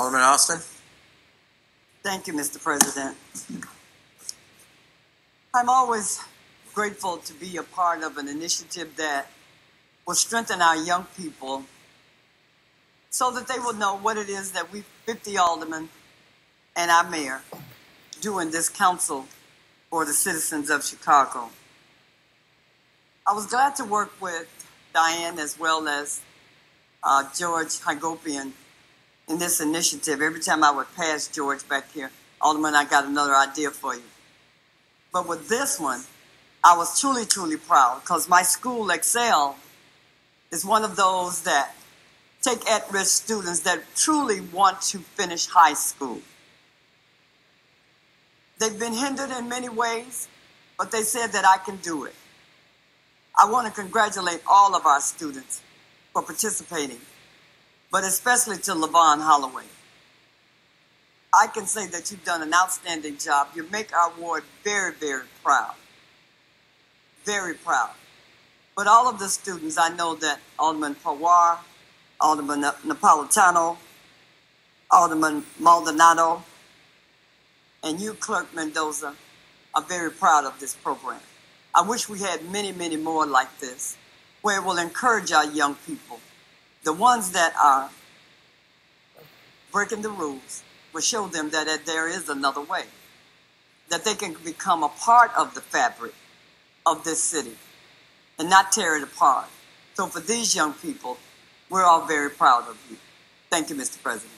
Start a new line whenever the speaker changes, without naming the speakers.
Alderman Austin?
Thank you, Mr. President. I'm always grateful to be a part of an initiative that will strengthen our young people so that they will know what it is that we 50 aldermen and our mayor do in this council for the citizens of Chicago. I was glad to work with Diane as well as uh, George Hagopian in this initiative. Every time I would pass George back here, Alderman, I got another idea for you. But with this one, I was truly, truly proud because my school, Excel, is one of those that take at-risk students that truly want to finish high school. They've been hindered in many ways, but they said that I can do it. I want to congratulate all of our students for participating, but especially to Lavon Halloway. I can say that you've done an outstanding job. You make our ward very, very proud. Very proud. But all of the students, I know that Alderman Pawar, Alderman Napolitano, Alderman Maldonado, and you, Clerk Mendoza, are very proud of this program. I wish we had many, many more like this, where it will encourage our young people, the ones that are breaking the rules, will show them that, that there is another way, that they can become a part of the fabric of this city and not tear it apart. So for these young people, we're all very proud of you. Thank you, Mr. President.